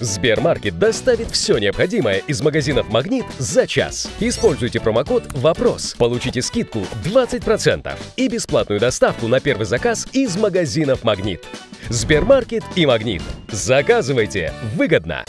Сбермаркет доставит все необходимое из магазинов «Магнит» за час. Используйте промокод «Вопрос». Получите скидку 20% и бесплатную доставку на первый заказ из магазинов «Магнит». Сбермаркет и «Магнит». Заказывайте выгодно.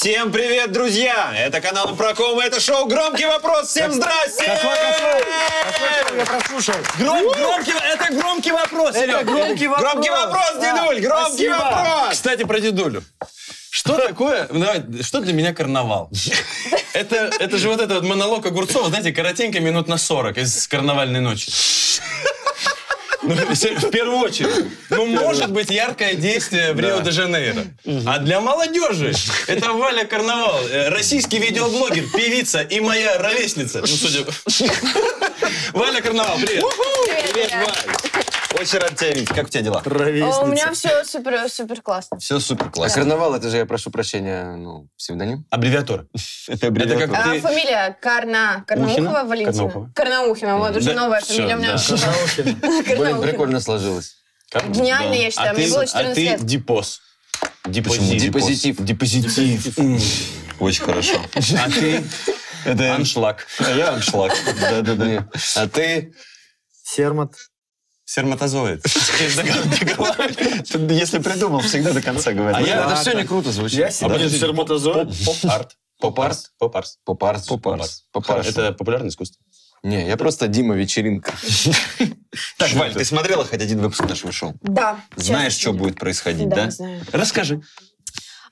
Всем привет, друзья! Это канал Проком, это шоу «Громкий вопрос». Всем здрасте! Какой? Какой я прослушал? Гром- громкий, Это громкий вопрос, это громкий вопрос. Громкий вопрос, дедуль, громкий спасибо. вопрос. Кстати, про дедулю. Что такое, ну, давай, что для меня карнавал? Это, это же вот этот монолог Огурцова, знаете, коротенько, минут на 40 из карнавальной ночи. Ну, в первую очередь. Ну, может быть, яркое действие в Рио-де-Жанейро. А для молодежи это Валя Карнавал. э, Российский видеоблогер, певица и моя ровесница. Ну, судя... Валя Карнавал, привет. Привет, Валь. Очень рад тебя видеть. Как у тебя дела? О, У меня все супер, супер классно. Все супер А классно. карнавал, это же, я прошу прощения, ну, псевдоним? Аббревиатура. Это Это как А, ты... фамилия Карна... Карнаухова? Валентина? Карнаухова. Карнаухина. Вот уже новая фамилия у меня. да. Блин, Карнаухина. прикольно сложилось. Гениально, я считаю. А Мне ты, было а 14 ты лет. депоз. Почему? Депозит. Депозитив. Очень хорошо. А ты Это аншлаг. А я аншлаг. Да-да-да. А ты... Сермат. Серматозоид. Если придумал, всегда до конца А говорю. я- Это все не круто звучит. Я себе подожди, серматозоид. Поп-арт. Поп-арт. Поп-арт. Попарс. Попарс. Попарс. Это популярное искусство. Не, я просто Дима Вечеринка. Так, Валь, ты смотрела хоть один выпуск нашего шоу? Да. Знаешь, что будет. будет происходить, Да, да? знаю. Расскажи.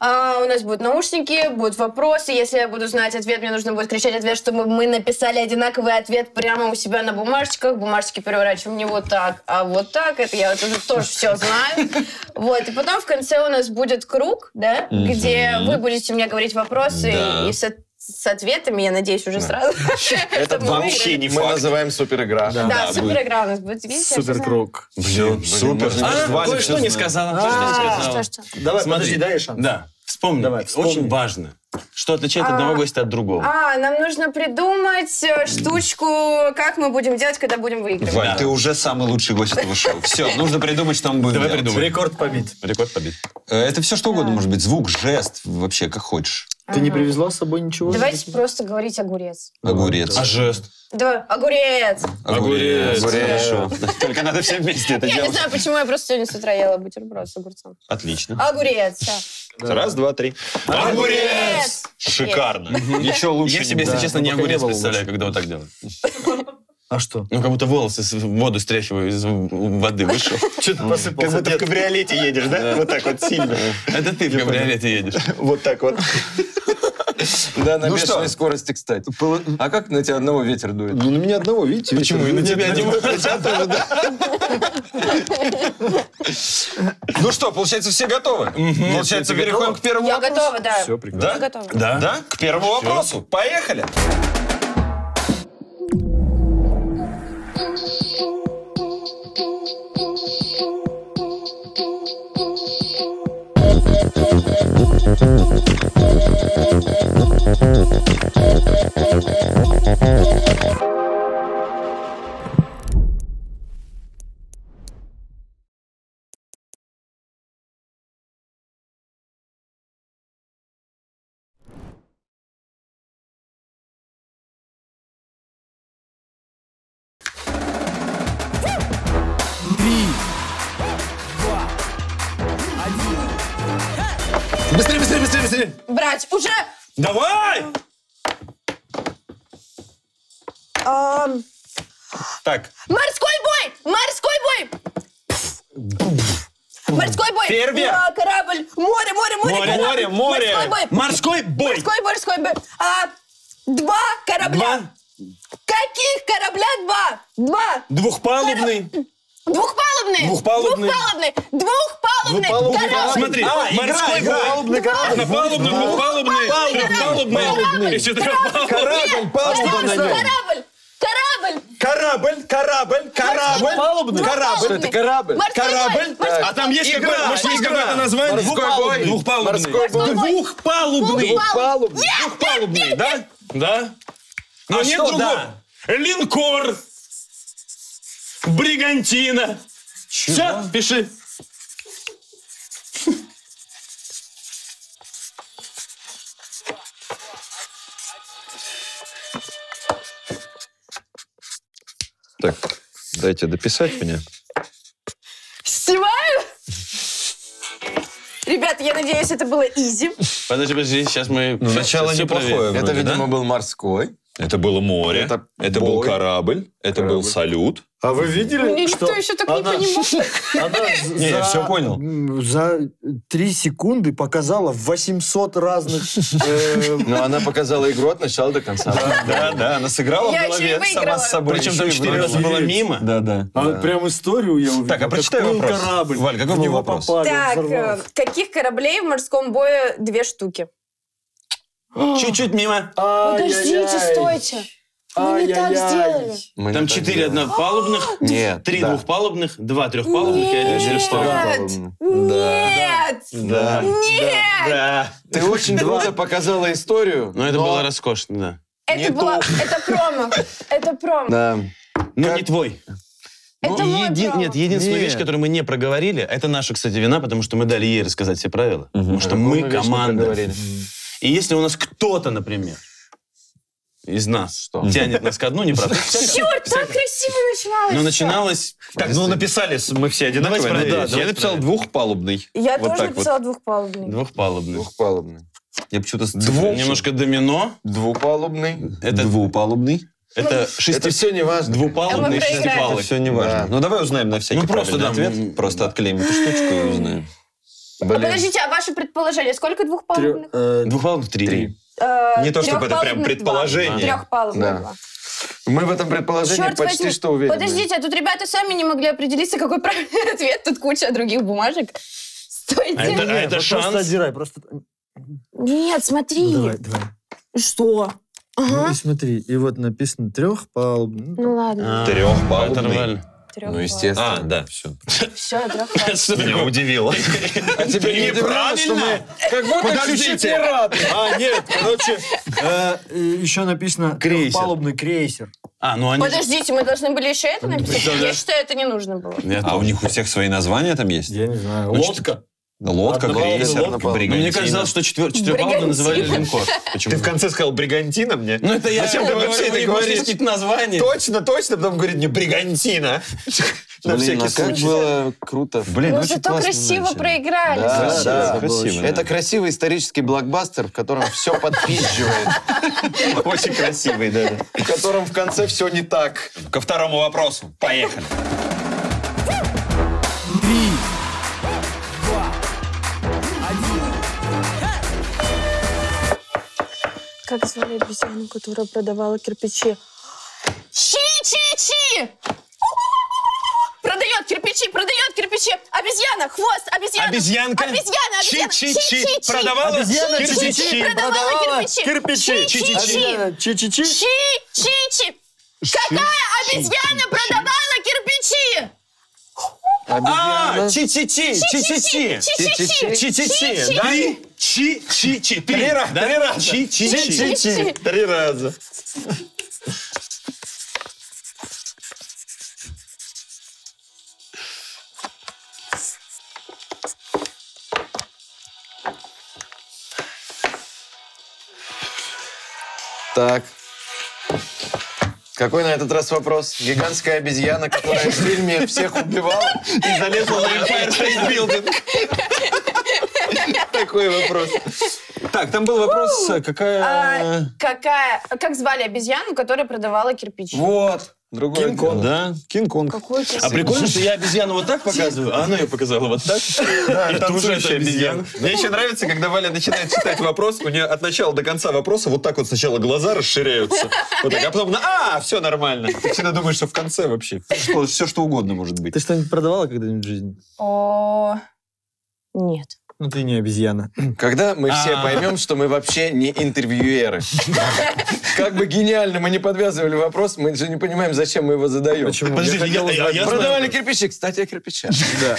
А, у нас будут наушники, будут вопросы. Если я буду знать ответ, мне нужно будет кричать ответ, чтобы мы написали одинаковый ответ прямо у себя на бумажечках. Бумажечки переворачиваем не вот так, а вот так. Это я вот уже тоже все знаю. Вот. И потом в конце у нас будет круг, да, где вы будете мне говорить вопросы и с, с ответами, я надеюсь, уже сразу. Это мы вообще не Мы факт. называем супер игра. Да. Да, Да, супер игра у нас будет. Суперкруг. Блин, супер. А, кое-что не сказала. Кое-что не А, сказала. Давай, Смотри. подожди, дай шанс. Да. Вспомни. Давай, вспомни. Очень важно. Что отличает А. одного гостя от другого? А, нам нужно придумать э, штучку, как мы будем делать, когда будем выигрывать. Валь, Да. ты уже самый лучший гость этого шоу. Все, нужно придумать, что мы будем Давай делать. придумай. Рекорд побит. Рекорд побед. Э, Это все что угодно может быть. Звук, жест, вообще как хочешь. Ты не привезла с собой ничего? Давайте просто говорить огурец. Огурец. А жест? Давай, огурец. Огурец. Хорошо. Только надо все вместе это Я не делать. знаю, почему я просто сегодня с утра ела бутерброд с огурцом. Отлично. Огурец. Всё. Раз, два, три. Огурец! Шикарно. Ничего лучше Я себе, если честно, не огурец представляю, когда вот так делаю. А что? Ну, как будто волосы в воду стряхиваю из воды вышел. Что ты посыпался? Как будто в кабриолете едешь, да? Вот так вот сильно. Это ты в кабриолете едешь. Вот так вот. Да, на Ну бешеной что? скорости, кстати. А как на тебя одного ветер дует? Ну, на меня одного, видите? Почему? И на тебя не Ну что, получается, все готовы? Получается, переходим к первому Я вопросу? готова, да. Все, прекрасно. Я. Да? Да? К первому вопросу. Поехали. Thank you. Каких корабля два? Два! Двухпалубный. Двухпалубный! Двухпалубный. Двухпалубный! Двухпалубный! корабль! Смотри, А, морской игра, бой. Однопалубный, двухпалубный, трехпалубный. Трехпалубный. Корабль, палуба на нем. Корабль! Корабль! Корабль, корабль, корабль. Палубный? Корабль. Что это корабль? Морской Корабль. бой, А там есть Игра, какое- может, есть какое-то название? Двухпалубный. Бой. Двухпалубный. Двухпалубный. Двухпалубный, да? Да? Но А нет что другого. Линкор. Бригантина. Все, пиши. Так, дайте дописать меня. Снимаю? Ребята, я надеюсь, это было изи. Подожди, подожди, сейчас мы... Ну, начало неплохое. Это, Вроде, видимо, да? был морской. Это было море, Это это, был корабль, это был салют. А вы видели, что никто еще так не она- понимал. Она Не, я всё понял. За три секунды показала 800 разных... э, Но она показала игру от начала до конца. Да, да, она сыграла в голове сама выиграла. с собой. Причем там четыре раза было мимо. Да, да. А прям историю я увидел. Так, а прочитай вопрос. корабль. Валь, какой в в него вопрос? Так, э, каких кораблей в морском бое две штуки? Чуть-чуть мимо. Подождите, стойте. Мы не так сделали. Мы Там четыре однопалубных, Нет, три да. двухпалубных, два трехпалубных и один Нет. четырехпалубный. Нет! Да. Нет! Да. Ты очень круто показала историю. Но это было роскошно, да. Это было... то. Это промо. Это промо. Да. Но не твой. Это Ну, мой еди- промо. Нет, единственная Нет. вещь, которую мы не проговорили, это наша, кстати, вина, потому что мы дали ей рассказать все правила. Потому что мы команда. И если у нас кто-то, например, из нас Что? тянет нас ко дну, не правда. Черт, так красиво начиналось. Но всё. начиналось... Так, ну написали мы все одинаковые. Давайте надеюсь. Я написал двухпалубный. Я тоже написала двухпалубный. Двухпалубный. Двухпалубный. Я почему-то. Немножко домино. Двупалубный. Это, Двупалубный. это Это шести... все не важно. Двупалубный А проиграем. Это шестипалый. все не важно. Да. Ну давай узнаем на всякий Ну, просто, да, ответ. Просто отклеим эту штучку и узнаем. Блин. Подождите, а ваше предположение? Сколько двухпалубных? э, Двухпалубных три. Три. Э, Не то, чтобы это прям предположение. два. Трехпалубных Да. два. Мы в этом предположении Черт почти возьми. что уверены. Подождите, а тут ребята сами не могли определиться, какой правильный ответ. Тут куча других бумажек. Стойте. А это- не, это шанс? Просто отдирай, просто... Нет, смотри. Давай, давай. Что? Ну Ага. и смотри, и вот написано трехпалубный. Ну ладно. А, Трехпалубный. Это нормально. Ну, естественно. А, да, все. Все, трехпалубный. Что Меня такое? удивило. А тебе не удивляло, что мы как будто рады? А, нет, короче, еще написано Крейсер. трехпалубный крейсер. А, ну они... Подождите, мы должны были еще это написать? представляешь? Я считаю, это не нужно было. Я А у них у всех свои названия там есть? Я не знаю. Ну, Лодка. Лодка, крейсер, лодка. однопалубная. Ну, мне бригантина. казалось, что четвер... четырехпалубный называли Бригантина. линкор. Почему? Ты в конце сказал бригантина мне? Ну, это я Зачем ты говорю, вообще это говоришь? какие-то названия. Точно, точно, потом говорит мне бригантина. На Блин, всякий а как случай. было круто. Блин, Ну очень зато классно красиво начали. проиграли. Да, да. красиво, Это красивый исторический блокбастер, в котором все подпизживает, Очень красивый, да. в котором в конце все не так. Ко второму вопросу. Поехали. Как звали обезьяну, которая продавала кирпичи? Чи-чи-чи! Продает кирпичи, продает кирпичи. Обезьяна, хвост, обезьяна. Обезьянка. Обезьяна, обезьяна. Чи-чи-чи. Чи-чи-чи. Продавала Обезьяна кирпичи. чи-чи-чи Продавала кирпичи. кирпичи. Чи-чи-чи. Чи-чи-чи. Чи-чи-чи. Какая обезьяна продавала кирпичи? А, Обезьяна. чи-чи-чи, чи-чи-чи. Чи-чи-чи. Чи-чи-чи, да? Чи-чи-чи. Три раза, три раза. Чи-чи-чи. Чи-чи. Три раза. Так. Какой на этот раз вопрос? Гигантская обезьяна, которая в фильме всех убивала и залезла на Empire State Building. Такой вопрос. Так, там был вопрос, А, какая... какая, как звали обезьяну, которая продавала кирпичи? Вот. Другой Кинг-Конг. Да, Кинг-Конг. Какой А прикольно, что я обезьяну вот так показываю, а она ее показала вот так. Да, И танцующая тоже это обезьяна. Мне еще нравится, когда Валя начинает читать вопрос, у нее от начала до конца вопроса вот так вот сначала глаза расширяются, вот так, а потом, на, а, все нормально. Ты всегда думаешь, что в конце вообще все, что угодно может быть. Ты что-нибудь продавала когда-нибудь в жизни? О, нет. Ну ты не обезьяна. Когда мы все А. поймем, что мы вообще не интервьюеры. Как бы гениально мы не подвязывали вопрос, мы же не понимаем, зачем мы его задаем. Почему? Подождите, Я хотел я- я- узнать- я Продавали знаю. кирпичи, кстати, о кирпичах. Да.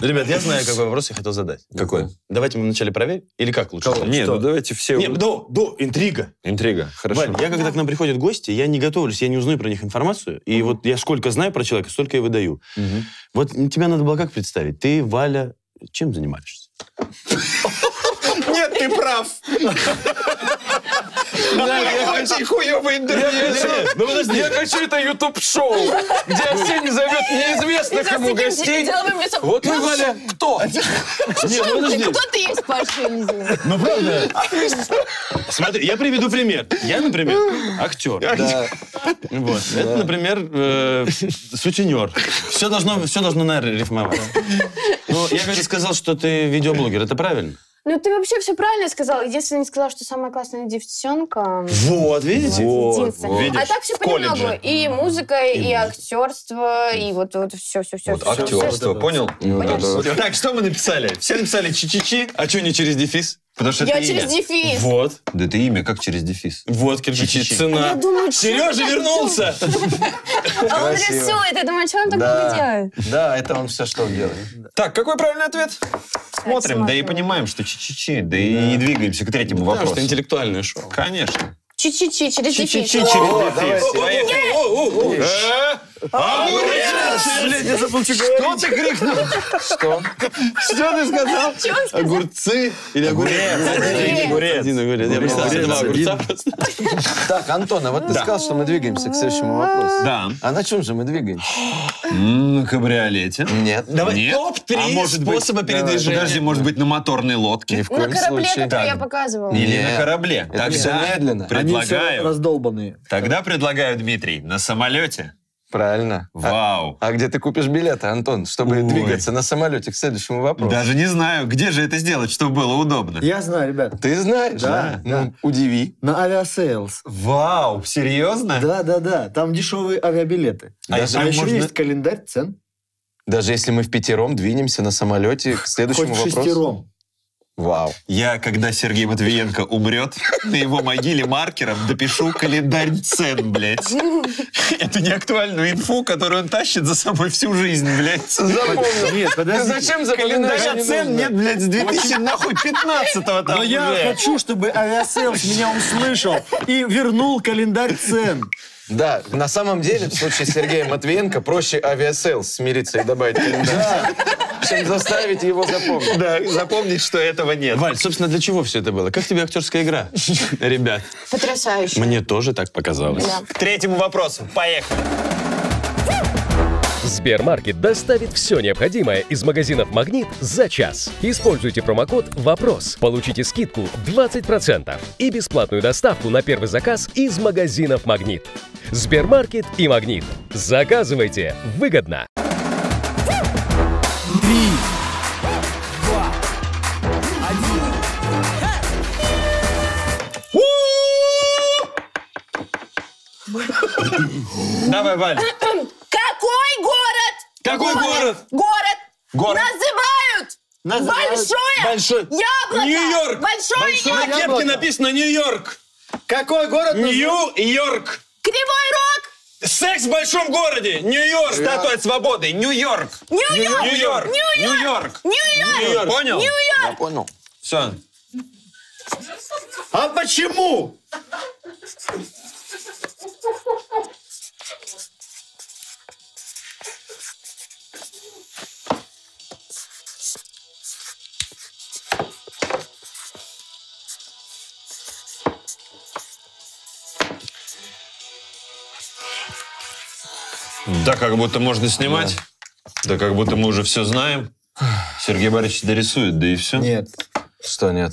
Ребят, я знаю, какой вопрос я хотел задать. Какой? Давайте мы вначале проверим. Или как лучше? Кого? сделать? Не, Что? ну давайте все... Не, до, до, интрига. Интрига, хорошо. Валь, я когда к нам приходят гости, я не готовлюсь, я не узнаю про них информацию. И вот я сколько знаю про человека, столько и выдаю. Вот тебя надо было как представить? Ты, Валя, чем занимаешься? Нет, ты прав. Очень хуёвый интервью. Ну. Я хочу это YouTube-шоу, где Арсений зовет неизвестных ему гостей. Вот вы, Валя, кто? Ну. Кто ты есть по? Ну правда. Смотри, я приведу пример. Я, например, актер. Вот. Это, например, э, сутенер. Все должно, все должно, наверное, рифмовать. Ну, я, конечно, сказал, что ты видеоблогер. Это правильно? Ну, ты вообще все правильно сказал. Единственное, не сказал, что самая классная девчонка. Вот, видите? Единственное. видишь, а так все понемногу. И музыка, и, актерство, и вот, вот все, все, все. Вот актерство, понял? Понятно. Так, что мы написали? Все написали чи-чи-чи, А что не через дефис? Потому что Я это через имя. дефис. Вот. Да это имя, как через дефис? Вот кирпичи. Чи-чи-чи. Я Цена. думаю, что Сережа вернулся! А он Красиво. рисует. Я думаю, что он так делает? Да, это он все что делает. Так, какой правильный ответ? Смотрим, да и смотрим. понимаем, что чи-чи-чи, да и не двигаемся к третьему Потому вопросу. что интеллектуальное шоу. Конечно. Чи-чи-чи, через дефис. Чи-чи-чи через дефис. Поехали. Блядь, я забыл, что Что ты крикнул? Что? Что ты сказал? Огурцы или огурец? Огурец. Огурец. Один огурец. Я представил два огурца. Так, Антон, а вот ты сказал, что мы двигаемся к следующему вопросу. Да. А на чем же мы двигаемся? На кабриолете. Нет. Давай Нет. топ-3 А может быть- способа передвижения. Подожди, может быть, на моторной Ни лодке? в На корабле, который я Так. показывала. Или Нет. на корабле? Это всё медленно. Они все Предлагаю. раздолбанные. Тогда предлагаю, Дмитрий, на самолете. Правильно. А, Вау. а где ты купишь билеты, Антон, чтобы Ой. двигаться на самолете к следующему вопросу? Даже не знаю, где же это сделать, чтобы было удобно. Я знаю, ребят. Ты знаешь? Да, Ну, да. удиви. На Aviasales. Вау, серьезно? Да, да, да. Там дешевые авиабилеты. А А, еще можно- есть календарь цен. Даже если мы впятером двинемся на самолете к следующему Хоть вопросу. шестером. Вау. Я, когда Сергей Матвиенко умрет, на его могиле маркером допишу календарь цен, блядь. Это не актуальную инфу, которую он тащит за собой всю жизнь, блядь. Запомнил. Нет, Ты подожди. зачем запоминаешь? Календаря Не цен нужно. нет, блядь, с 2000 нахуй 15-го там Но я хочу, чтобы Aviasales меня услышал и вернул календарь цен. Да, на самом деле, в случае Сергея Матвиенко проще Aviasales смириться и добавить календарь, чем заставить его запомнить. Да, запомнить, что этого нет. Валь, собственно, для чего все это было? Как тебе актерская игра? Ребят, Потрясающе. мне тоже так показалось. Да. К третьему вопросу. Поехали. Сбермаркет доставит все необходимое из магазинов «Магнит» за час. Используйте промокод «ВОПРОС». Получите скидку 20% и бесплатную доставку на первый заказ из магазинов «Магнит». Сбермаркет и «Магнит». Заказывайте выгодно. Давай, Валь. Какой город? Какой город? Город. Город. Называют Называют большое Большой. яблоко. Нью-Йорк. Большое На яблоко. кепке написано Нью-Йорк. Какой город? Нью-Йорк. Кривой рог. Секс в большом городе. Нью-Йорк. Статуя свободы. Нью-Йорк. Нью-Йорк. Нью-Йорк. Нью-Йорк. Нью-Йорк. Нью-Йорк. Понял? Нью-Йорк. Я понял. Все. А почему? Да, как будто можно снимать. Да, как будто мы уже все знаем. Сергей Борисович дорисует, да и все. Нет, Что нет?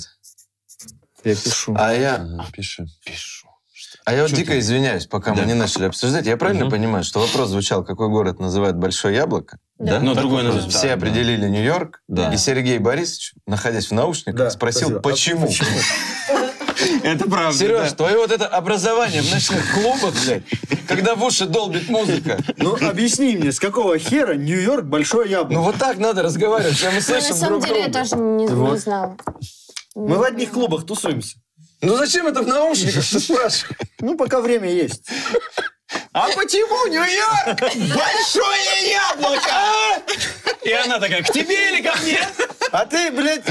я пишу. А я, Пиши. Пишу. а я вот дико извиняюсь, пока Да. мы не начали обсуждать. Я правильно Мгм. понимаю, что вопрос звучал, какой город называют Большое Яблоко? Да. Но Так вот, название. Все определили Нью-Йорк, Да. и Сергей Борисович, находясь в наушниках, Да, спросил, спросил, а почему. Это правда. Сереж, да. твое вот это образование в ночных клубах, блядь, когда в уши долбит музыка. Ну, объясни мне, с какого хера Нью-Йорк большое Ну яблоко? вот так надо разговаривать, когда мы Ну, слышим на самом друг деле, я тоже не, не Вот. знала. Мы в одних клубах тусуемся. Ну зачем это в наушниках, ты спрашиваешь? Ну, пока время есть. А почему Нью-Йорк? Большое яблоко! а? И она такая, к тебе или ко мне? А ты, блядь,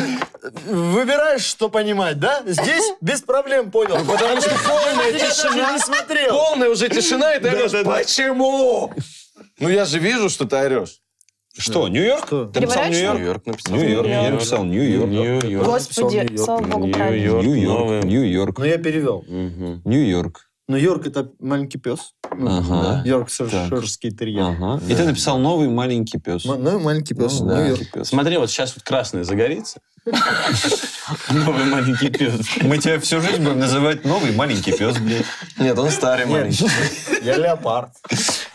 выбираешь, что понимать, да? Здесь без проблем понял. Потому что полная тишина не смотрел. Полная уже тишина, и ты орешь, почему? Ну я же вижу, что ты орешь. Что, Нью-Йорк? Ты написал. Нью-Йорк? Нью-Йорк написал. Нью-Йорк. Я написал Нью-Йорк. Нью-Йорк. Господи, Нью-Йорк. слава богу, правильно. Нью-Йорк. Нью-Йорк. Ну, я перевел. Нью-Йорк. Ну, Йорк это маленький пес. Ну, Ага. да. Йоркширский терьер. Ага. И ты написал новый маленький пес. М- Ну, маленький пес. Да. Нью-Йорк. Смотри, вот сейчас вот красный загорится. Новый маленький пес. Мы тебя всю жизнь будем называть новый маленький пес, блядь. Нет, он старый маленький. Я леопард.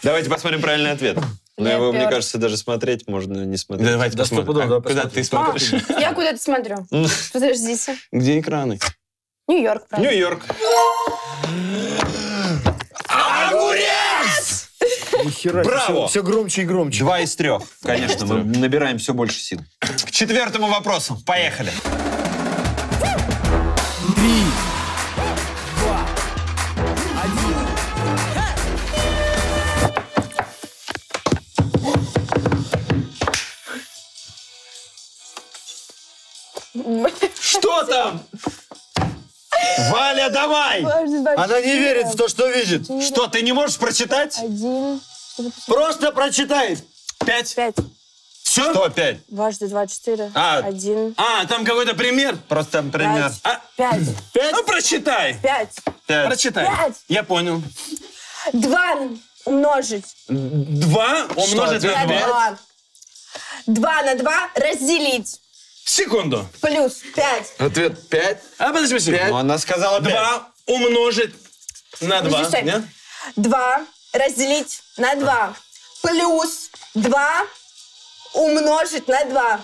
Давайте посмотрим правильный ответ. Но Я его, мне кажется, даже смотреть можно не смотреть. Давайте Да посмотрим. А да, Куда ты смотришь? Я куда-то смотрю. Подождите. Где экраны? Нью-Йорк, правильно. Нью-Йорк. Нихера. Браво! Все, все громче и громче. Два из трех. Конечно, мы набираем все больше сил. К четвертому вопросу. Поехали. Что там? Валя, давай! Она не верит в то, что видит. Что, ты не можешь прочитать? Один, Просто прочитай. Пять? пять. Все? Что опять? Дважды два, четыре. А. Один, А, там какой-то пример? Просто там пример. пять. А, Пять. Пять? ну прочитай. Пять. Пять. Прочитай. Пять. Я понял. Два умножить Два умножить на на два. два. Два на два разделить. Секунду. Плюс пять. Ответ 5. А, подожди, подожди. Ну, она сказала пять. Два умножить на два. Подожди, стой. Нет? Два разделить на два. Плюс два умножить на два.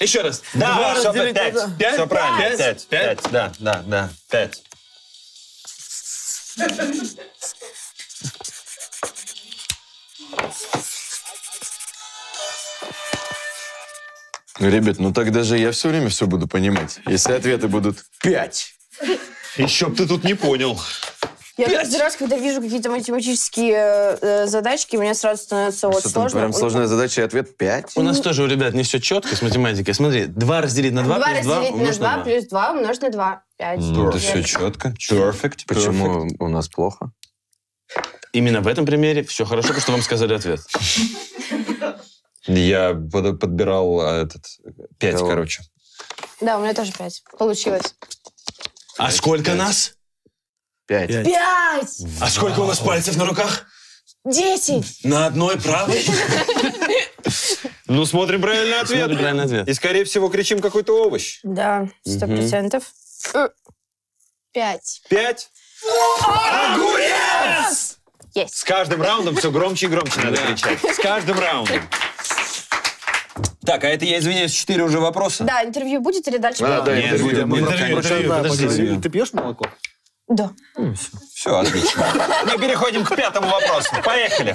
Еще раз. Да, Два все, разделить на пять. два. Пять? Все правильно. Пять? Пять. Пять? Пять. Да, да, да. Пять. Ребят, ну так даже я все время все буду понимать. Если ответы будут 5. Еще б ты тут не понял. Я каждый раз, когда вижу какие-то математические э, э, задачки, мне сразу становится вот Что там, сложно. прям сложная задача и ответ 5? У нас тоже у ребят не все четко с математикой. Смотри, два разделить на два, Два плюс два разделить на умножить на два плюс два умножить на два. Пять. Ну, это все четко. Perfect. Почему у нас плохо? Именно в этом примере все хорошо, потому что вам сказали ответ. Я под- подбирал а, этот пять, Кого? короче. Да, у меня тоже пять. Получилось. А сколько нас? 5. Пять! А сколько у нас пальцев на руках? Десять! На одной правой? Ну, смотрим правильный ответ. Смотри, правильный ответ. И, скорее всего, кричим какой-то овощ. Да, сто процентов. Пять. Пять. Огурец! Есть. С каждым раундом все громче и громче надо кричать. С каждым раундом. Так, а это, я извиняюсь, четыре уже вопроса? Да, интервью будет или дальше? А, да, Нет, интервью. будет, будет. Интервью, интервью, поговорили. Ты пьешь молоко? Да. Все, отлично. Мы переходим к пятому вопросу. Поехали.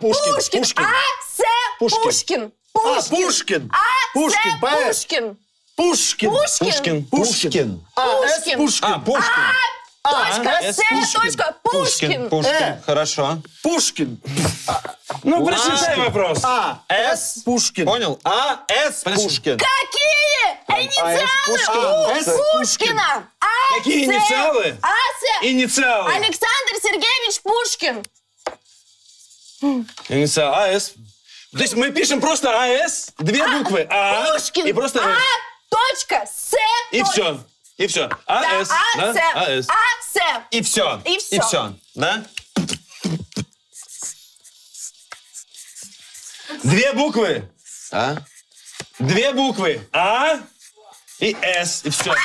А, Пушкин. Пушкин, Пушкин. А, С, Пушкин. Пушкин, А, Пушкин, Пушкин. А, Пушкин, С, поэт. Пушкин, Пушкин. Пушкин, Пушкин. Пушкин. А, С. Пушкин. Пушкин. А, Пушкин. точка, С, С, Пушкин. точка, Пушкин. Пушкин. Э. Хорошо. Пушкин. Ну, прочитай вопрос. А, С. Пушкин. Понял? А, С. Пушкин. Какие инициалы Пушкин. у А, С. Пушкина? А, Какие С, инициалы? А, С. Инициалы. Александр Сергеевич Пушкин. Инициал АС. То есть мы пишем просто АС, две буквы А, и просто А, точка, С. И все. И все. АС. А, Да? С. АС. А, С. И все. И всё. И все. Да? Две буквы. А? Две буквы. А и С. И все. Давай!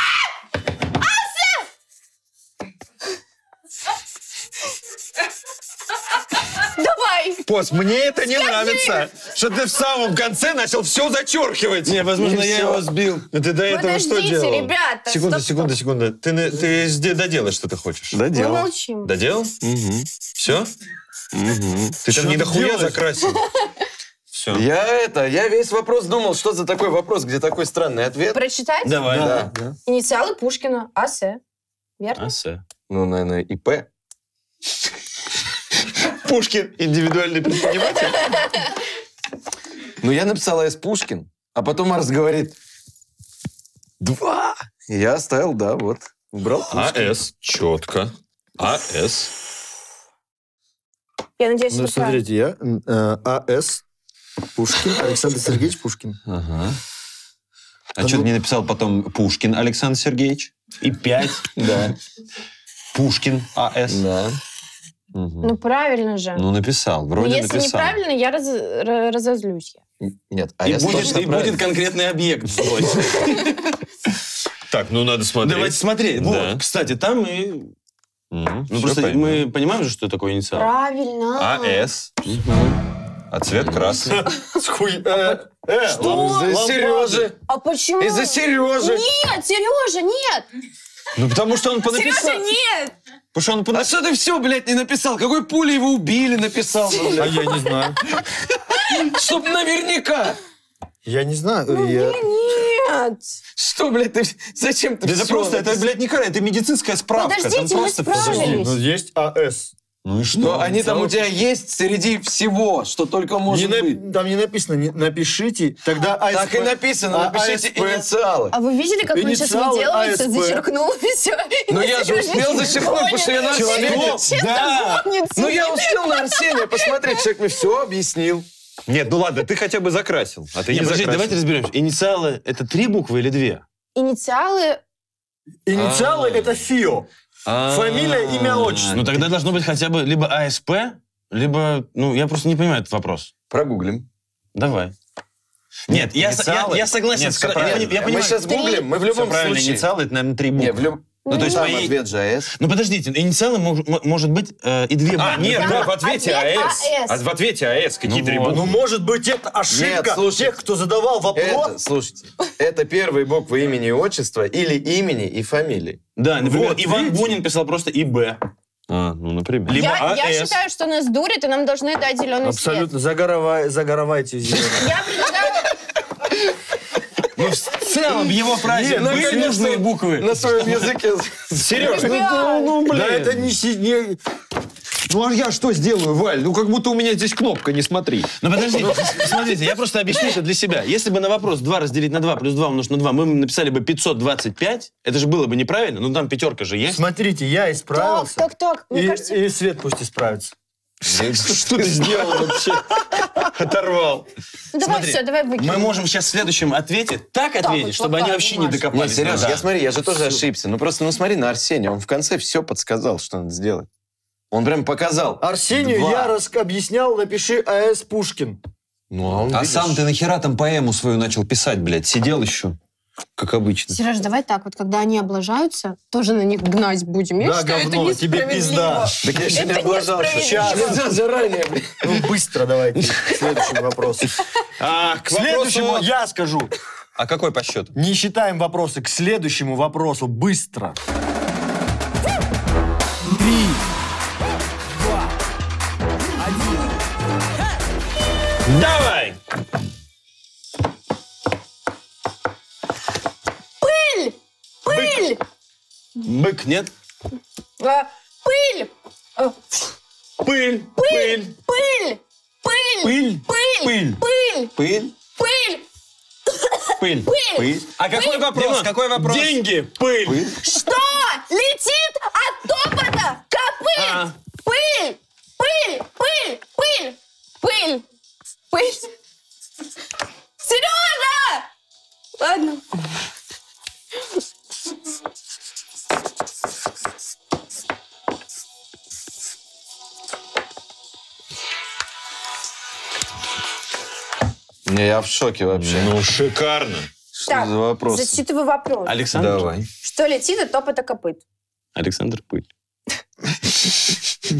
Пост, мне это не нравится, что ты в самом конце начал все зачеркивать. Не, возможно, И я его сбил. Ну Ты до этого что делал? ребята, Секунду, стоп, секунду, секунду. Ты, ты доделай, что ты хочешь. Мы молчим. Доделал? Все? Ты там не дохуя закрасил? Все. Я это, я весь вопрос думал, что за такой вопрос, где такой странный ответ. Прочитать? Давай. Да. Инициалы Пушкина. АС. Верно? А, С. Ну, наверное, ИП. Пушкин, индивидуальный предприниматель. Ну, я написал АС Пушкин, а потом Марс говорит, два. И я оставил, да, вот. Убрал Пушкин. АС, четко. АС. Я надеюсь, Ну, правильно. смотрите, я э, А.С. Пушкин, Александр Сергеевич Пушкин. Ага. А что ты не написал потом Пушкин Александр Сергеевич? И пять. Да. Пушкин АС. Да. Мгм. Ну, правильно же. Ну, написал, Но вроде если написал. неправильно, я раз- ра- разозлюсь. я. Нет, И АС будет, точно и будет конкретный объект злой. Так, ну надо смотреть. Давайте смотреть. Вот, кстати, там и... Ну, просто мы понимаем же, что такое инициал. Правильно. АС. А цвет красный. Схуй- э, э, Что? Из-за Сережи. А почему? Из-за Сережи. Нет, Сережа, нет! Ну, потому что он Сережа, понаписал. нет! Потому что он А понаписал. что ты все, блядь, не написал? Какой пули его убили, написал? бы, А блядь? я не знаю. Чтоб наверняка. Я не знаю. Ну, я- Нет! Что, блядь, ты... Зачем ты Это всё просто, это, блядь, не карта, это медицинская справка. Подождите, Там мы просто справились. Ну, есть А.С. Ну и что? Но они там у тебя есть среди всего, что только может Не быть. на- Там не написано, не- напишите, тогда АСП. Так и написано, А, напишите АСП. инициалы. А вы видели, как он сейчас Инициалы выделывается, зачеркнул и все? Ну я же успел зачеркнуть, потому что я на Арсения. Да! Ну я успел на Арсения посмотреть, человек мне все объяснил. Нет, ну ладно, ты хотя бы закрасил. А ты Не, не подожди, закрасил. давайте разберемся. Инициалы — это три буквы или две? Инициалы Инициалы А. это ФИО. Фамилия, имя, отчество. Ну тогда должно быть хотя бы либо АСП, либо... Ну, я просто не понимаю этот вопрос. Прогуглим. Давай. Нет, я, я, я согласен. Нет, с- я, я Мы понимаю. сейчас гуглим, мы в любом случае. инициалы, это, наверное, три буквы. Не, в любом... Ну, то есть Там мои- ответ же АС. Ну, подождите, инициалы мож- может быть э, и две А, буквы. нет, Да, в ответе ответ АЭС. АЭС. А в ответе АЭС какие Ну три буквы? Ну, может быть, это ошибка Нет, слушай. тех, кто задавал вопрос. Это, слушайте, это первые буквы имени и отчества или имени и фамилии. Да, например, Вот, Иван видите? Бунин писал просто ИБ. А, ну, например. Либо я, я АС. считаю, что нас дурят, и нам должны дать зеленый Абсолютно. Загоровай, загоровайте зеленый. свет. Я предлагаю... Ну, в целом, в его фразе Нет, ну, были конечно, нужные буквы. На своем языке. Сереж, ну, ну, блин. Да это не... Ну, а я что сделаю, Валь? Ну, как будто у меня здесь кнопка, не смотри. Ну, подождите, смотрите, я просто объясню это для себя. Если бы на вопрос 2 разделить на 2 плюс 2 умножить на 2, мы написали бы 525, это же было бы неправильно, ну там пятерка же есть. Смотрите, я Так, исправился. так, так. Мне И, кажется, и Свет пусть исправится. Что ты сделал вообще? Оторвал. ну, давай смотри, все, давай выкинем. Мы можем сейчас в следующем ответе так ответить, вот, чтобы вот они так, вообще не. Нет, докопались. Сереж, Да. я смотри, я же тоже ошибся. Ну просто, ну смотри на Арсения, он в конце все подсказал, что надо сделать. Он прям показал. Арсению Два. я рас- объяснял, напиши А.С. Пушкин. Ну, а он, А видишь, сам ты нахера там поэму свою начал писать, блядь? Сидел еще, как обычно. Сереж, давай так, вот когда они облажаются, тоже на них гнать будем. Я Да, считаю, это говно, тебе несправедливо. пизда. Так я еще не Это облажался. Нельзя заранее. Ну, быстро давайте. К следующему вопросу. А, К следующему я скажу. А какой по счету? Не считаем вопросы. К следующему вопросу. Быстро. Бык, нет? А, Пыль! А, Пыль, Пыль! Пыль! Пыль! Пыль, Пыль! Пыль! Пыль. Пыль! пыль. Пыль! А какой вопрос? Димон, Какой вопрос? Деньги, пыль. Что летит от топота копыт? А. Пыль! Пыль! Пыль! Пыль! Пыль! Пыль! Сережа! Ладно. Не, я в шоке вообще. Ну, шикарно. Что Так, за вопрос? Зачитываю вопрос. Александр? Давай. Что летит от топота копыт? Александр Пыль.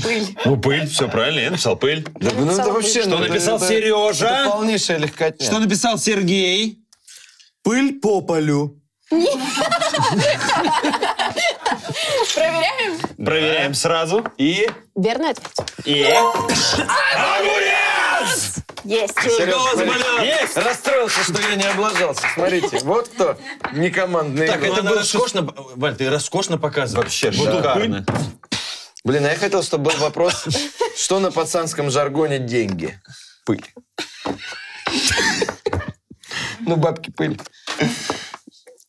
Пыль. Ну, пыль, все правильно, я написал пыль. Да, ну это вообще... Что ну, написал Сережа? Это полнейшая легкотня. Что написал Сергей? Пыль по полю. Проверяем? Проверяем сразу. И... Верный ответ. И... Огурец! Есть. Есть! Расстроился, что я не облажался. Смотрите, вот кто не командный Так, игрок. это было роскошно. Валь, ты роскошно показывал. Вообще шикарно. Блин, а я хотел, чтобы был вопрос, что на пацанском жаргоне деньги? Пыль. Ну, бабки пыль.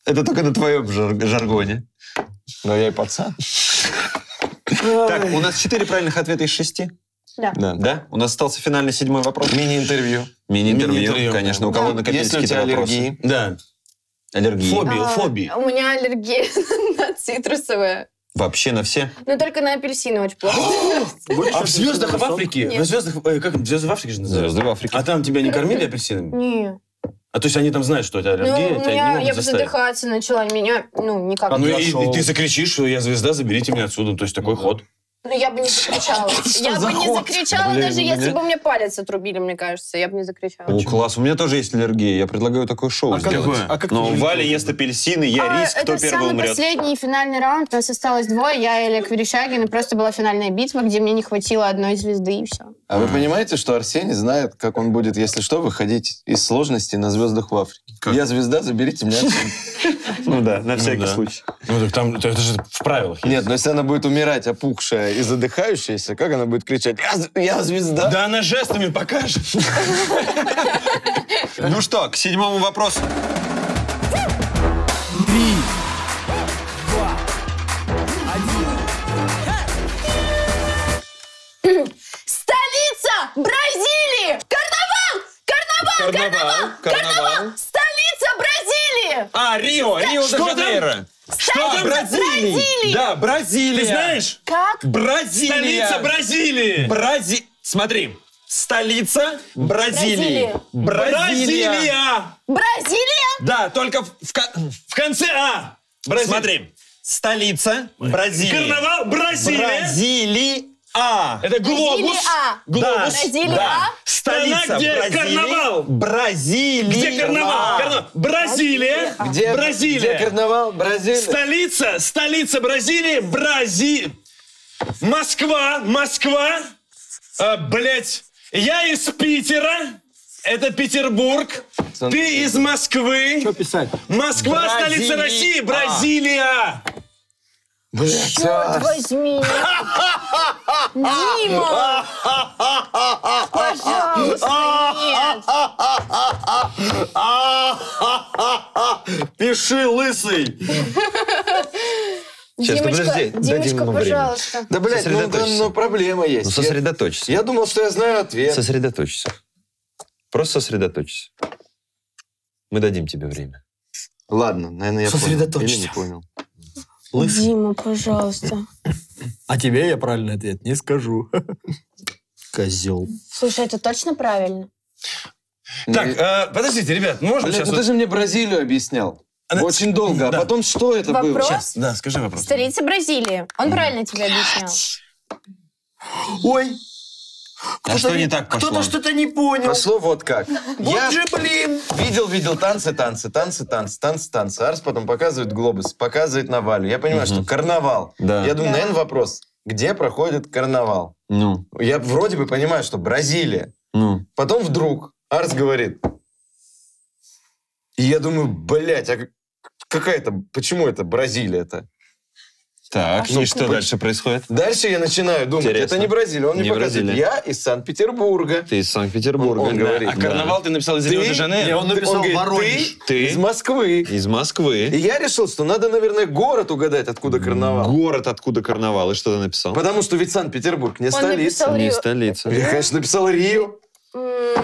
Это только на твоем жар- жаргоне. Но я и пацан. Так, у нас четыре правильных ответа из шести. Да. Да. Да? У нас остался финальный седьмой вопрос. Мини-интервью. Мини-интервью, Мини-интервью, конечно. да. У кого Да. накопились Есть какие-то тебя вопросы? аллергии? Да. Аллергии. Фобии, А, фобии. У меня аллергия на цитрусовые. Вообще на все? Но только на апельсины очень плохо. А в звездах в Африке? Нет. В звездах, э, как звезды в Африке же называются? Звезды в Африке. А там тебя не кормили апельсинами? Не. А то есть они там знают, что у тебя Ну, аллергия, у тебя не меня, могут я задыхаться начала, меня, ну, никак. Ну и, ты закричишь, что я звезда, заберите меня отсюда. То есть такой ход. Ну, я бы не закричала. Я бы не закричала, даже если бы мне палец отрубили, мне кажется. Я бы не закричала. О, класс. У меня тоже есть аллергия. Я предлагаю такое шоу А как сделать. а Но Валя ест апельсины, я А, рис, кто это первый самый умрет. последний финальный раунд. У нас осталось двое. Я и Олег Верещагин. И просто была финальная битва, где мне не хватило одной звезды, и все. А вы понимаете, что Арсений знает, как он будет, если что, выходить из сложности на звездах в Африке? Я звезда, заберите меня отсюда. Ну да, на всякий да. случай. Ну так там, это же в правилах есть. Нет, но если она будет умирать, опухшая и задыхающаяся, как она будет кричать «Я, я звезда»? Да она жестами покажет. Ну что, к седьмому вопросу. Столица Бразилии! Карнавал! Карнавал! Карнавал, карнавал. Столица Бразилии! А, Рио, Рио-де-Жанейро. Столица Бразилии! Да, Бразилия. Ты знаешь? Как? Бразилия. Столица Бразилии. Брази... Смотри. Столица Бразилии. Бразилия. Бразилия. Бразилия? Да, только в, в В конце А. Бразилия. Смотри. Столица Бразилии. Карнавал Бразилия. Бразилия. Это глобус. Бразилия. Глобус. Бразилия. Да. Страна, Столица где Бразилии. карнавал. Бразилия. Где карнавал? Карнавал. Бразилия. Где, Бразилия. Где карнавал? Бразилия? Столица, столица Бразилии, Бразилия. Москва, Москва. А, блять, я из Питера. Это Петербург. Ты из Москвы. Что писать? Москва, Бразилия. столица России, Бразилия. Черт возьми! Дима! Пожалуйста, нет! Пиши, лысый! Сейчас, Димочка, подожди, Димочка, время. пожалуйста. Да, блядь, ну, да, Сосредоточься. ну, проблема есть. Ну, Я- сосредоточься. Я, думал, что я знаю ответ. Сосредоточься. Просто сосредоточься. Мы дадим тебе время. Ладно, наверное, я понял. Сосредоточься. Или не понял. Дима, пожалуйста. А тебе я правильный ответ не скажу. Козел. Слушай, это точно правильно? Так, Не- э, подождите, ребят, ну можно Блядь, сейчас... ну вот- ты же мне Бразилию объяснял. Она- Очень долго. Да. А потом что это было? Вопрос? Сейчас, да, скажи вопрос. Столица Бразилии. Он правильно тебе объяснял. Ой, А что не так пошло? кто-то что-то не понял. Пошло вот как. Вот же, блин! видел, видел танцы, танцы, танцы, танцы, танцы, танцы. Арс потом показывает глобус, показывает на Валю. Я понимаю, что карнавал. Да. Я думаю, Да. наверное, вопрос. Где проходит карнавал? Ну, Я вроде бы понимаю, что Бразилия. ну. Потом вдруг Арс говорит. И я думаю, блядь, а как- какая это, почему это Бразилия-то? Так, что, и что поч- дальше происходит? Дальше я начинаю думать, Интересно. это не Бразилия. Он Не мне показывает, Бразилия. я из Санкт-Петербурга. Ты из Санкт-Петербурга. Он- он говорит. А карнавал ты написал из Рио-де-Жанейро? Не, он написал Он говорит, Воронеж. ты, Ты? из Москвы. Из Москвы. И я решил, что надо, наверное, город угадать, откуда карнавал. Город, откуда карнавал. И что ты написал? Потому что ведь Санкт-Петербург не Он столица. написал Не Рио. столица. Я, конечно, написал Рио.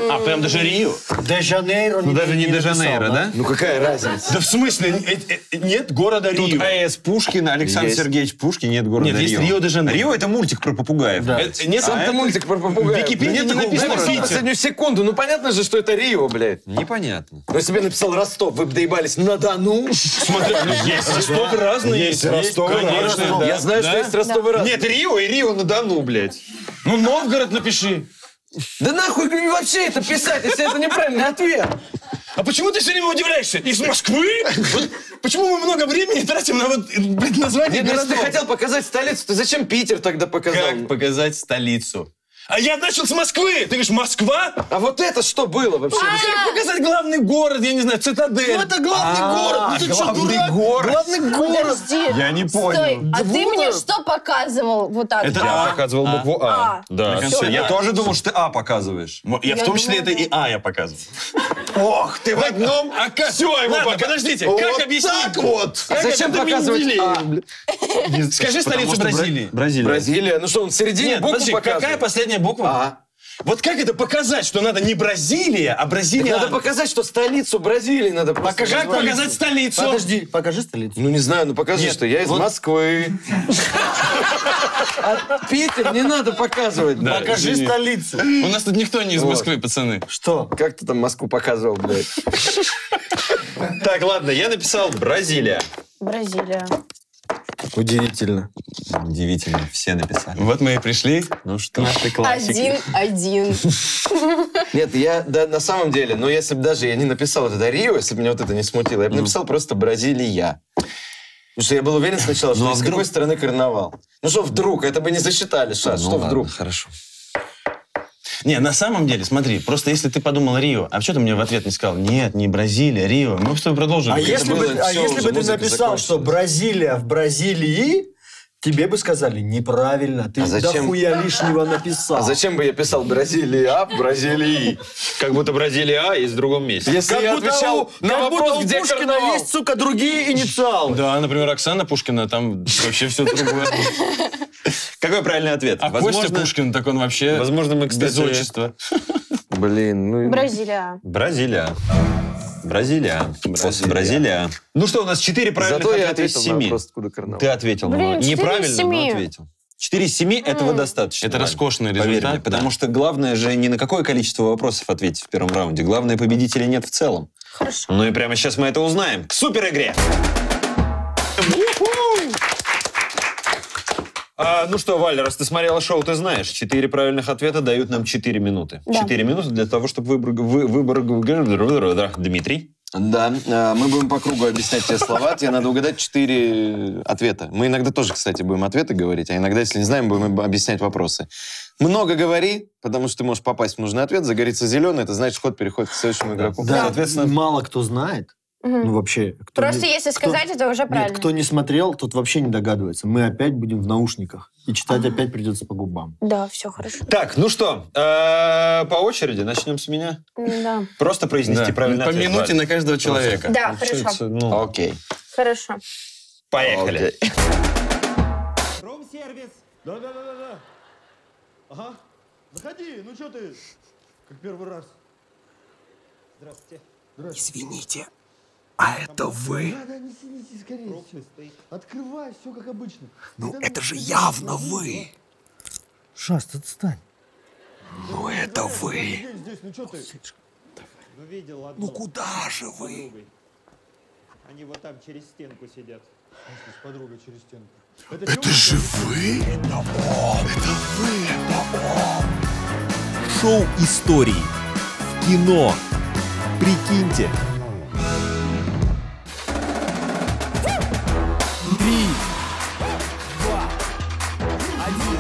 А, прям даже Рио? Де-Жанейро Ну, даже не написал, Де-Жанейро, да? Ну какая разница? Да в смысле? Э, э, Нет города Тут Рио. АЭС Пушкин, Александр Есть. Сергеевич Пушкин, нет города Нет, есть Рио-де-Жанейро. Рио это мультик про попугаев. Да. Это- Нет, Сам а это- мультик про попугая. В Википедии не написано Питер. последнюю секунду. Ну понятно же, что это Рио, блядь. Непонятно. Но если бы я написал Ростов, вы бы доебались на Дону. Смотри, ну, есть Ростов разные. Есть Ростов, да. Я знаю, что есть Ростов и Ростов. Нет, Рио и Рио на Дону, блядь. Ну, Новгород напиши. Да нахуй вообще это писать, если это неправильный ответ? А почему ты все время удивляешься? Из Москвы? Вот почему мы много времени тратим на вот, блядь, название Нет, ну если ты городов? хотел показать столицу, то зачем Питер тогда показал? Как показать столицу? А я начал с Москвы! Ты говоришь, Москва? А вот это что было вообще? Как показать главный город, я не знаю, цитадель? Ну это главный город, ну ты что, главный дурак? город. Главный город. Подожди. Я не Стой, понял. а ты мне что показывал вот так? Это Я А. показывал букву А. А. Да, все. конце Я А. тоже думал, что ты А показываешь. Мо- Я, в Я том числе думала, это и А я показывал. Ох, ты в одном... А как? Все, его Ладно, пока- подождите, Вот как объяснить? так вот. А зачем это показывать Менделеев, А? Скажи столицу Бразилии. Бразилия. Бразилия. Ну что, он в середине Нет, букву подожди, показывает? какая последняя буква? А. Вот как это показать, что надо не Бразилия, а Так Бразилия? надо показать, что столицу Бразилии надо просто Как показать столицу? Подожди, покажи столицу. Ну не знаю, ну покажи, Нет, что я из вот- Москвы. А Питер не надо показывать. Да, Покажи извини. столицу. У нас тут никто не из Вот. Москвы, пацаны. Что? Как ты там Москву показывал, блядь? Так, ладно, я написал Бразилия. Бразилия. Удивительно. Удивительно, все написали. Вот мы и пришли. Ну что? Наши классики. Один-один. Нет, я, да, на самом деле, ну, если бы даже я не написал это Рио, если бы меня вот это не смутило, я бы написал просто Бразилия. Потому что я был уверен сначала, что Ну, а с вдруг? какой стороны карнавал. Ну что вдруг? Это бы не засчитали, Шас. Ну что ладно, вдруг? Хорошо. Не, на самом деле, смотри, просто если ты подумал Рио, а что ты мне в ответ не сказал? Нет, не Бразилия, Рио. Мы с тобой продолжим. А если бы, а если ты музыка написал, что. Бразилия в Бразилии, тебе бы сказали, неправильно, ты А зачем? дохуя лишнего написал. А зачем бы я писал Бразилия в Бразилии? Как будто Бразилия А есть в другом месте. Если Как я будто отвечал у, на вопрос, у где Пушкина карнавал. есть, сука, другие инициалы. Да, например, Оксана Пушкина, там вообще все другое. Какой правильный ответ? А Костя Пушкин, так он вообще Возможно, мы, кстати... без отчества. Блин, ну... Бразилия. Бразилия. Бразилия. После Бразилия. Ну что, у нас четыре правильных Зато ответа из ответил на семи. вопрос, откуда карнавал. Ты ответил. Блин, но неправильно, но ответил. Четыре из семи этого достаточно. Это роскошный Поверь результат, мне, потому да. что главное же не на какое количество вопросов ответить в первом раунде. Главное, победителя нет в целом. Хорошо. Ну и прямо сейчас мы это узнаем. К супер игре! А, ну что, Валя, раз ты смотрела шоу, ты знаешь, четыре правильных ответа дают нам четыре минуты. Да. Четыре минуты для того, чтобы выбор... вы- выбор... Дмитрий? Да, э, мы будем по кругу объяснять тебе слова. Тебе надо угадать четыре ответа. Мы иногда тоже, кстати, будем ответы говорить, а иногда, если не знаем, будем объяснять вопросы. Много говори, потому что ты можешь попасть в нужный ответ. Загорится зеленый, это значит, ход переходит к следующему игроку. Да, Соответственно- мало кто знает. Ну, вообще. кто Просто не- если сказать, это уже Нет, правильно. кто не смотрел, тот вообще не догадывается. Мы опять будем в наушниках. И читать опять придется по губам. Да, все хорошо. Так, ну что, э, по очереди начнем с меня. Да. Просто произнести Да. правильный По ответ. минуте на каждого человека. Да, хорошо. ну, Окей. Хорошо. поехали. Окей. Промсервис. Да-да-да-да. Ага. Заходи, ну что ты? Как первый раз. Здравствуйте. Извините, а это вы? Да, да, не сидите скорее. всё. Открывай, все как обычно. Ну, Да это же явно вы. Шаст, отстань. Ну, это вы. Здесь, ну что ты? Ну, видел одну Ну, куда же вы? Они вот там через стенку сидят. С подругой через стенку. Это же вы? Это он. Это вы. Это он. Шоу истории. В кино. Прикиньте. Три, два, один.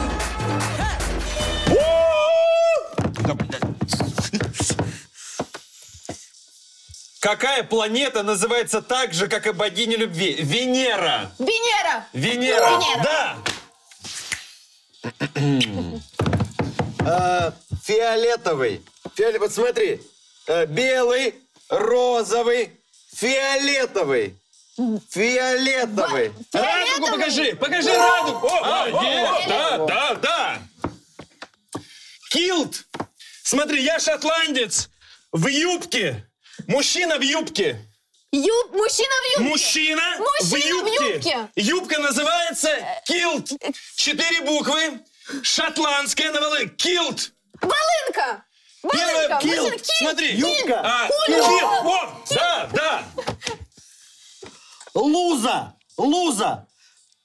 Какая планета называется так же, как и богиня любви? Венера! Венера! Венера! Венера. Да! Э, Фиолетовый. Фиоле- Вот смотри. Э, Белый, розовый, фиолетовый. Фиолетовый. Радугу покажи! Покажи радугу! О, о, да, да, да! Килт! Смотри, я шотландец в юбке. Мужчина в юбке. Юб... Мужчина в юбке. Мужчина, в Мужчина в юбке. юбке. Юбка называется килт. Четыре буквы. Шотландская новелла. Килт. Волынка. Первое Волынка. килт. Мужчина, килт. Смотри. Юбка. А, килт. О, да, да. Луза! Луза!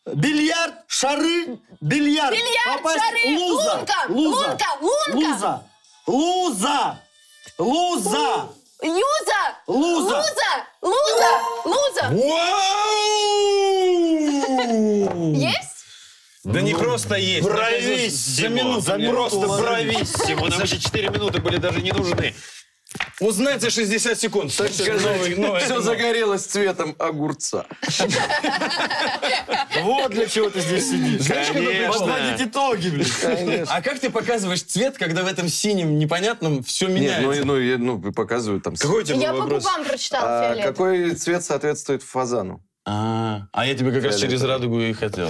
Бильярд, шары, бильярд. Бильярд, Попасть- шары, луза, лунка, луза, лунка, лунка. Луза! Луза! Луза! Юза. Луза. Луза. Луза. Луза. Вау! Есть? Да не просто есть. За минуту. За минуту Просто брависсимо. Нам эти 4 минуты были даже не нужны. Узнать за 60 секунд. Так что новый- Все загорелось цветом огурца. Вот для чего ты здесь сидишь. Конечно. Подводить итоги, блин. А как ты показываешь цвет, когда в этом синем непонятном все Нет, меняется? ну, ну, я, ну, показываю там. Какой у тебя Я по вопрос? губам прочитала А, какой цвет соответствует фазану? А, а я тебе как раз через радугу и хотел.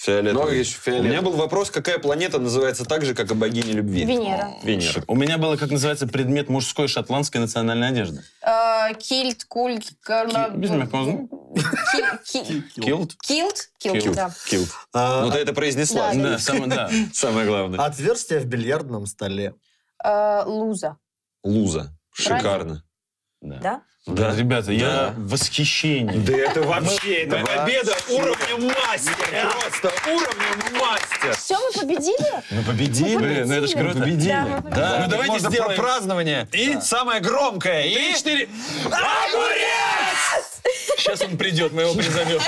А, Фиолетовый. Много еще У меня фиолетовый. был вопрос, какая планета называется так же, как и богиня любви? Венера. Венера. У меня было, как называется, предмет мужской шотландской национальной одежды. Э, Кильт, культ, Килт. Килт? Килт, да. Килт. А, Ну ты это произнесла. Да, Да, самое, да. Самое главное. Отверстие в бильярдном столе. Э, Луза. Луза. Шикарно. Да? Да, ребята, я в восхищении. Да это вообще, это победа уровня мастер. Просто уровня мастер. Все, мы победили? Мы победили. Блин, ну это ж круто. Победили. Да. Да, ну давайте сделаем. празднование. И самое громкое. И четыре. Сейчас он придет, мы его призовем.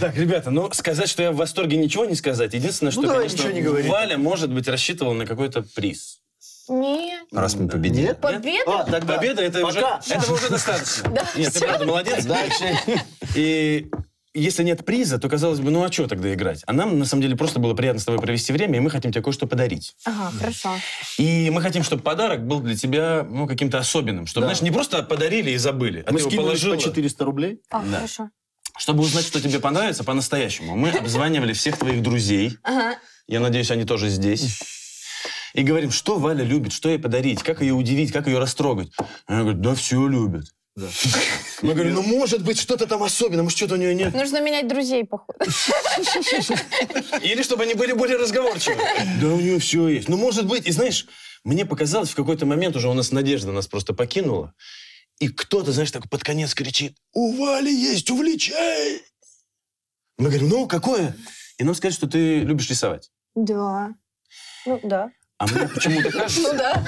Так, ребята, ну сказать, что я в восторге, ничего не сказать. Единственное, что, давай конечно, не. Валя, может быть, рассчитывала на какой-то приз. Нет. раз мы победили. Нет? Победа? А, тогда Победа это уже, пока. этого уже достаточно. Да, Нет, ты правда молодец. Дальше. И если нет приза, то казалось бы, ну а что тогда играть? А нам, на самом деле, просто было приятно с тобой провести время, и мы хотим тебе кое-что подарить. Ага, хорошо. И мы хотим, чтобы подарок был для тебя, ну, каким-то особенным. Чтобы, знаешь, не просто подарили и забыли, а Мы ты его положила. по 400 рублей. А, хорошо. Чтобы узнать, что тебе понравится по-настоящему, мы обзванивали всех твоих друзей. Ага. Я надеюсь, они тоже здесь. И говорим, что Валя любит, что ей подарить, как ее удивить, как ее растрогать. Она говорит, да все любят. Мы говорим, ну может быть что-то там особенное, может что-то у нее нет. Нужно менять друзей, походу. Или чтобы они были более разговорчивы. Да у нее все есть. Ну может быть, и знаешь, мне показалось, в какой-то момент уже у нас надежда нас просто покинула. И кто-то, знаешь, так под конец кричит, у Вали есть увлечение. Мы говорим, ну какое? И нам сказали, что ты любишь рисовать. Да. Ну, да. А мне почему-то кажется... Ну, да.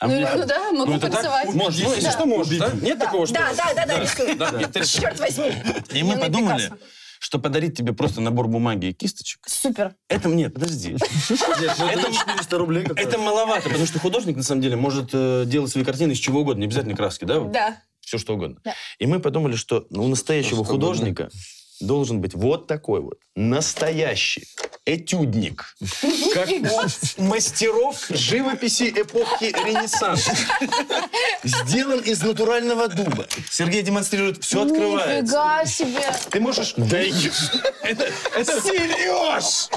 а Ну, мне- ну, да, могу Ну, порисовать. Можешь, ну, если что, да? Нет такого, что... Да, да, да, да. Да, Черт возьми. И мы Юный подумали, что подарить тебе просто набор бумаги и кисточек, Супер. это мне, подожди. Это 400 рублей. Это маловато, потому что художник, на самом деле, может э, делать свои картины из чего угодно, не обязательно краски, да? Да. Все что угодно. Да. И мы подумали, что ну, у настоящего художника должен быть вот такой вот настоящий этюдник, как у мастеров живописи эпохи Ренессанса. Сделан из натурального дуба. Сергей демонстрирует, все открывается. Нифига себе. Ты можешь... Да это, это... Сереж!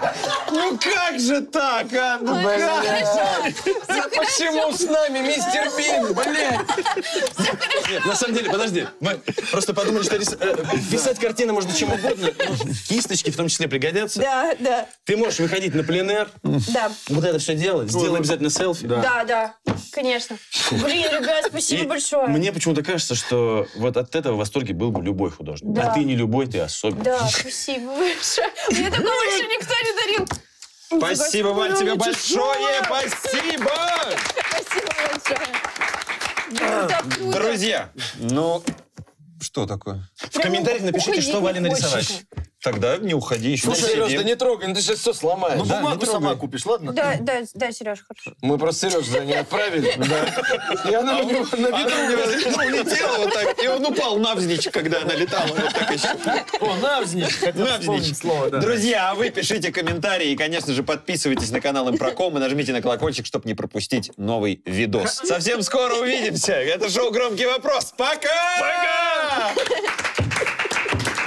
Ну как же так, а? Ну как? Почему с нами мистер Бин, блядь? Нет, на самом деле, подожди. Мы просто подумали, что рис- э, писать картины можно чем угодно. но Кисточки в том числе пригодятся. Да, да, Ты можешь выходить на пленэр, да. вот это все делать, сделай обязательно селфи. Да, да, конечно. Блин, ребят, спасибо большое. Мне почему-то кажется, что вот от этого в восторге был бы любой художник. Да. А ты не любой, ты особенный. Да, спасибо большое. Мне такого еще никто не дарил. Спасибо, Валь, тебе Господи, большое. Спасибо. Спасибо большое. Ну. Друзья, ну, что такое? В комментариях напишите, что Вале не нарисовать. Тогда не уходи, еще Ну, Сереж, да не трогай, ну ты сейчас все сломаешь. Ну, бумагу сама купишь, ладно? Да, да, да, Сереж, хорошо. Мы просто Сережу за ней отправили. Да. И она него на виду него Ну, улетела вот так, и он упал навзничь, когда она летала. Вот так еще. О, навзничь. Хотел Навзничь. вспомнить слово, да. Друзья, а вы пишите комментарии и, конечно же, подписывайтесь на канал Импроком и нажмите на колокольчик, чтобы не пропустить новый видос. Совсем скоро увидимся. Это шоу «Громкий вопрос». Пока! Пока!